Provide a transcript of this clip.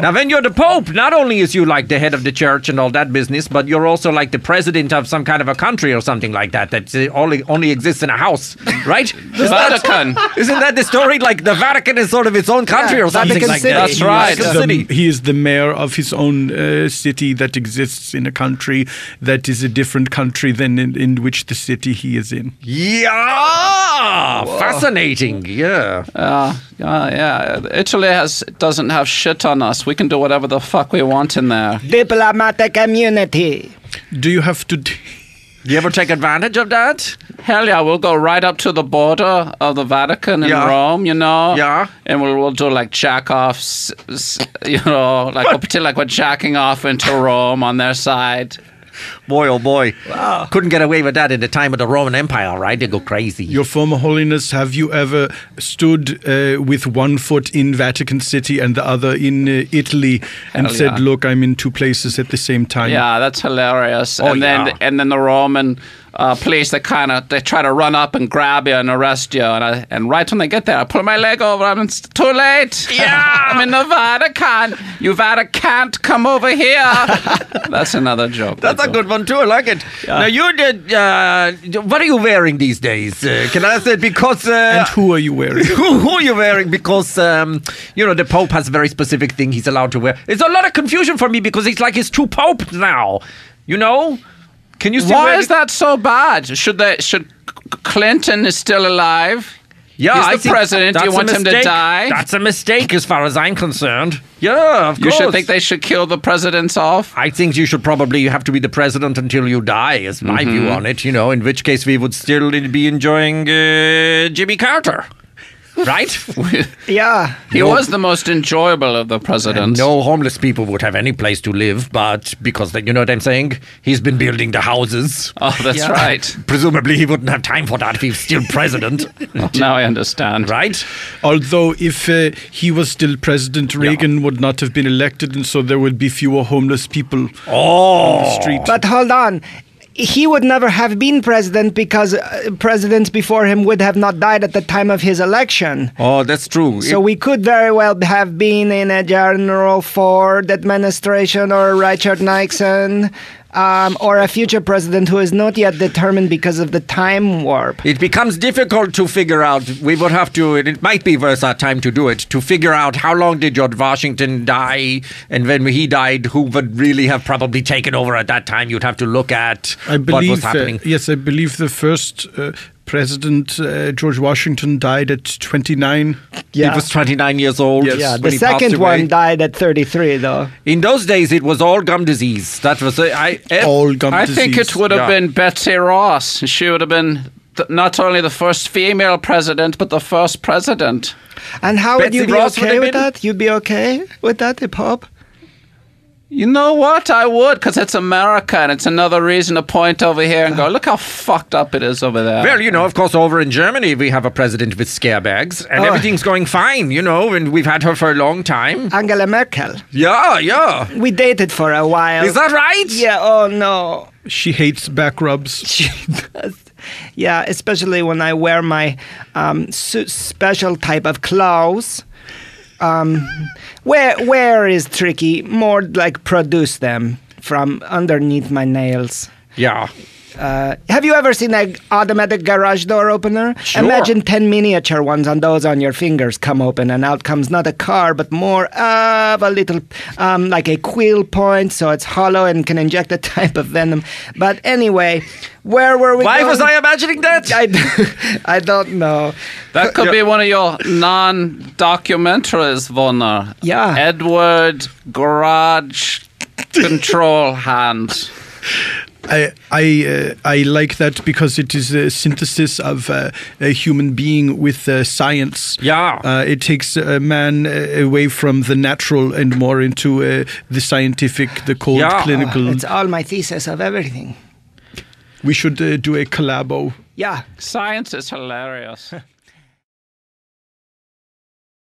Now, when you're the Pope, not only is you like the head of the church and all that business, but you're also like the president of some kind of a country or something like that that uh, only only exists in a house, right? The Vatican. Isn't that the story? Like the Vatican is sort of its own country Yeah, or something Vatican like City. that. That's right. Vatican The- City. he is the mayor of his own uh, city that exists in a country that is a different country than in, in which the city he is in. Yeah, fascinating. Yeah. Uh, uh, yeah, Italy has doesn't have shit on us. We can do whatever the fuck we want in there. Diplomatic immunity. Do you have to? d- You ever take advantage of that? Hell yeah, we'll go right up to the border of the Vatican in Yeah. Rome, you know. Yeah. And we'll, we'll do like jack offs, you know, like we'll pretend like we're jacking off into Rome on their side. Boy, oh boy. Couldn't get away with that in the time of the Roman Empire, right? They go crazy. Your former holiness, have you ever stood uh, with one foot in Vatican City and the other in uh, Italy and Hell said, yeah. "Look, I'm in two places at the same time"? Yeah, that's hilarious. Oh, and then and then the Roman uh, police they kind of they try to run up and grab you and arrest you and I, and right when they get there I pull my leg over and it's too late. Yeah. I'm in the Vatican. You Vatican can't come over here. that's another joke. That's a good one too. I like it. Now you did. Uh, what are you wearing these days? Uh, can I say because? Uh, And who are you wearing? who, who are you wearing? Because um, you know the Pope has a very specific thing he's allowed to wear. It's a lot of confusion for me because it's like he's two popes now. You know? Can you see? Why is that so bad? Should they should Clinton is still alive? Yeah, He's I the president. Do You want him to die? That's a mistake as far as I'm concerned. Yeah, of You course. You should think they should kill the presidents off. I think you should probably have to be the president until you die, is my view Mm-hmm. on it. You know, in which case we would still be enjoying uh, Jimmy Carter, right? Yeah. He was the most enjoyable of the presidents. no homeless people would have any place to live, but because they, you know what I'm saying, he's been building the houses. Oh, that's Yeah. right. Presumably, he wouldn't have time for that if he's still president, Now I understand. right? Although, if uh, he was still president, Reagan would not have been elected, and so there would be fewer homeless people Oh, on the street. But hold on. He would never have been president because uh, presidents before him would have not died at the time of his election. oh, that's true. So we could very well have been in a Gerald Ford administration or Richard Nixon um, or a future president who is not yet determined because of the time warp. It becomes difficult to figure out. We would have to, it might be worth our time to do it, to figure out how long did George Washington die, and when he died, who would really have probably taken over at that time. You'd have to look at I what believe, was uh, happening. yes, I believe the first uh, president, uh, George Washington, died at 29. Yeah. He was 29 years old. Yes. Yeah, the second one died at 33, though. In those days, it was all gum disease. That was uh, I. eh, All gum I disease. think it would have Yeah. been Betsy Ross. She would have been th- not only the first female president, but the first president. And how would you Betsy be Ross okay with been- that? You'd be okay with that, hip hop? You know what? I would, because it's America, and it's another reason to point over here and go, look how fucked up it is over there. Well, you know, of course, over in Germany, we have a president with scare bags, and Oh. everything's going fine, you know, and we've had her for a long time. Angela Merkel. Yeah, yeah. We dated for a while. Is that right? Yeah, oh no. She hates back rubs. She does. Yeah, especially when I wear my um, special type of clothes. Um, where where is tricky? More like produce them from underneath my nails. Yeah. Uh, have you ever seen an automatic garage door opener? Sure. Imagine 10 miniature ones on those on your fingers come open, and out comes not a car, but more of a little, um, like a quill point, so it's hollow and can inject a type of venom. But anyway, where were we Why going? was I imagining that? I, I don't know. That could be one of your non-documentaries, Werner. Yeah. Edward Garage Control Hand. I I uh, I like that because it is a synthesis of uh, a human being with uh, science. Yeah. uh, it takes a man uh, away from the natural and more into uh, the scientific, the cold, Yeah. clinical. It's all my thesis of everything. we should uh, do a collabo. Yeah. Science is hilarious.